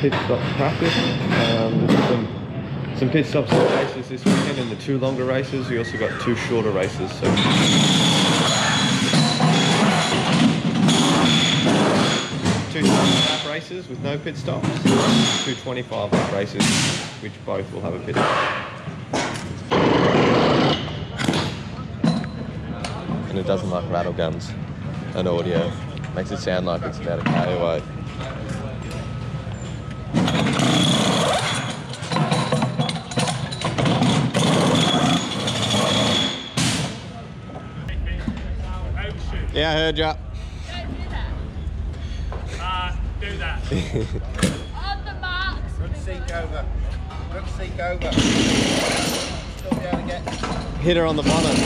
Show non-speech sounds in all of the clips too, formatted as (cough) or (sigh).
pit stop practice. Um, some, some pit stops and races this weekend and the two longer races. We also got two shorter races. So races with no pit stops, two 25 lap races which both will have a pit stop. And it doesn't like rattle guns and audio. Makes it sound like it's about a away. Yeah, I heard ya. Don't do that. Uh, do that. On the marks. Front seat over. Front seat over. Still be able to get. Hit her on the bonnet.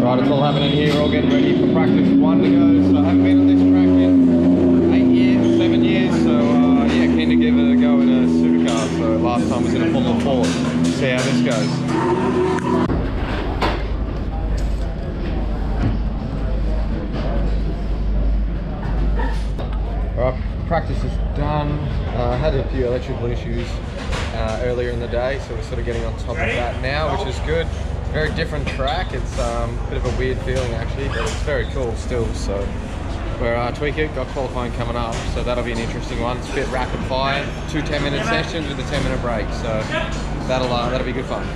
Right, it's all happening here. We're all getting ready for practice one to go. So I haven't been last time was in a Formula Ford. See how this goes. Alright, practice is done. Uh, I had a few electrical issues uh, earlier in the day, so we're sort of getting on top of that now, which is good. Very different track. It's um, a bit of a weird feeling actually, but it's very cool still. So we're uh, tweaking, got qualifying coming up, so that'll be an interesting one. It's a bit rapid fire, two 10 minute sessions with a 10 minute break, so that'll uh, that'll be good fun.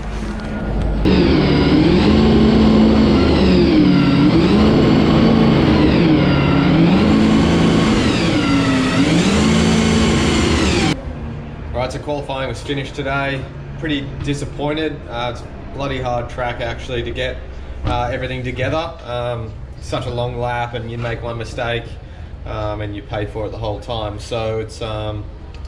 Right, so qualifying was finished today. Pretty disappointed. Uh, it's a bloody hard track actually to get uh, everything together. Um, such a long lap, and you make one mistake, um, and you pay for it the whole time. So it's um,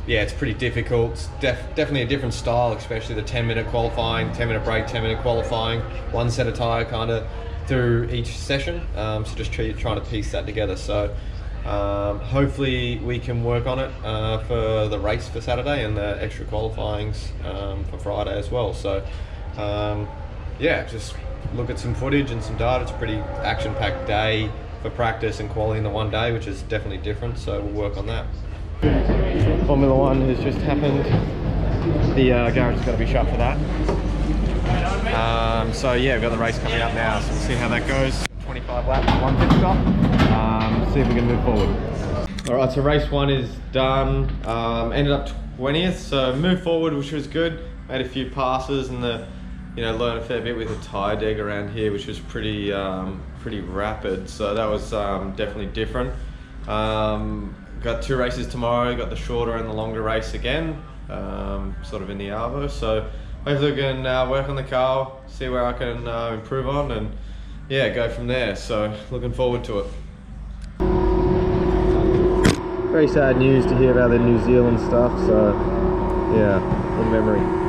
yeah, it's pretty difficult. It's def- definitely a different style, especially the 10 minute qualifying, 10 minute break, 10 minute qualifying, one set of tire kind of through each session. Um, so just try, trying to piece that together. So. Um, hopefully we can work on it uh, for the race for Saturday and the extra qualifyings um, for Friday as well. So um, yeah, just look at some footage and some data. It's a pretty action-packed day for practice and quality in the one day, which is definitely different. So we'll work on that. Formula One has just happened. The uh, garage is going to be shut for that. Um, so yeah, we've got the race coming up now, so we'll see how that goes. 25 laps, one pit stop. Um, see if we can move forward. All right, so race one is done. Um, ended up 20th, so moved forward, which was good. Made a few passes and the, you know, learned a fair bit with a tire deg around here, which was pretty, um, pretty rapid. So that was um, definitely different. Um, got two races tomorrow. Got the shorter and the longer race again, um, sort of in the Arvo. So hopefully we can uh, work on the car, see where I can uh, improve on, and yeah, go from there. So looking forward to it. Very sad news to hear about the New Zealand stuff. So yeah, in memory.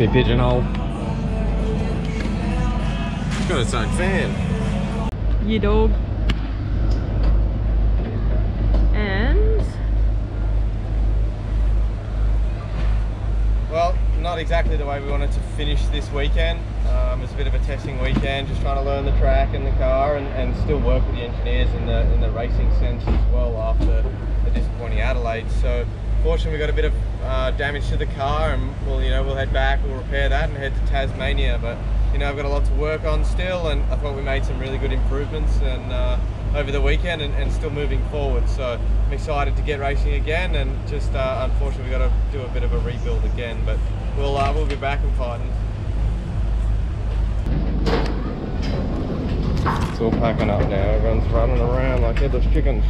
Be pigeonhole. It's got its own fan. You dog. And Well, not exactly the way we wanted to finish this weekend. Um, it's a bit of a testing weekend, just trying to learn the track and the car, and, and still work with the engineers in the in the racing sense as well after the disappointing Adelaide. So, fortunately, we got a bit of uh, damage to the car, and we'll you know we'll head back, we'll repair that, and head to Tasmania. But you know, I've got a lot to work on still, and I thought we made some really good improvements and uh, over the weekend, and, and still moving forward. So I'm excited to get racing again, and just uh, unfortunately we got to do a bit of a rebuild again, but we'll uh, we'll be back and fighting. It's all packing up now. Everyone's running around like headless chickens.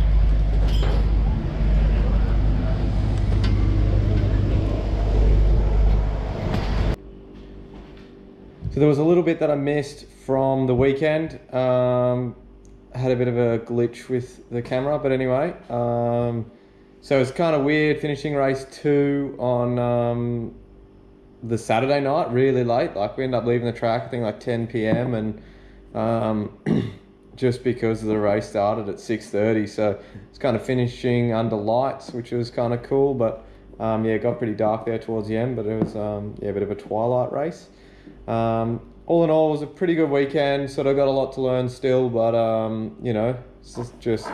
So there was a little bit that I missed from the weekend. Um, had a bit of a glitch with the camera, but anyway. Um, so it's kind of weird finishing race two on um, the Saturday night, really late. Like we ended up leaving the track, I think like 10 p.m. and um, (clears throat) just because the race started at 6:30, so it's kind of finishing under lights, which was kind of cool. But um, yeah, it got pretty dark there towards the end, but it was um, yeah a bit of a twilight race. Um, all in all, it was a pretty good weekend. Sort of got a lot to learn still, but um, you know, it's just, just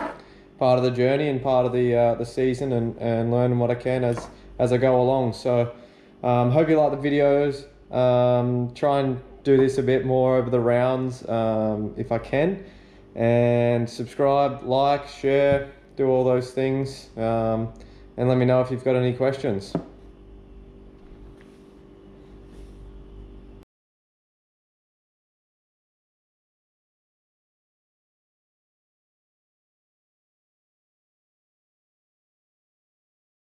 part of the journey and part of the uh, the season, and, and learning what I can as as I go along. So, um, hope you like the videos. Um, try and do this a bit more over the rounds um, if I can, and subscribe, like, share, do all those things, um, and let me know if you've got any questions.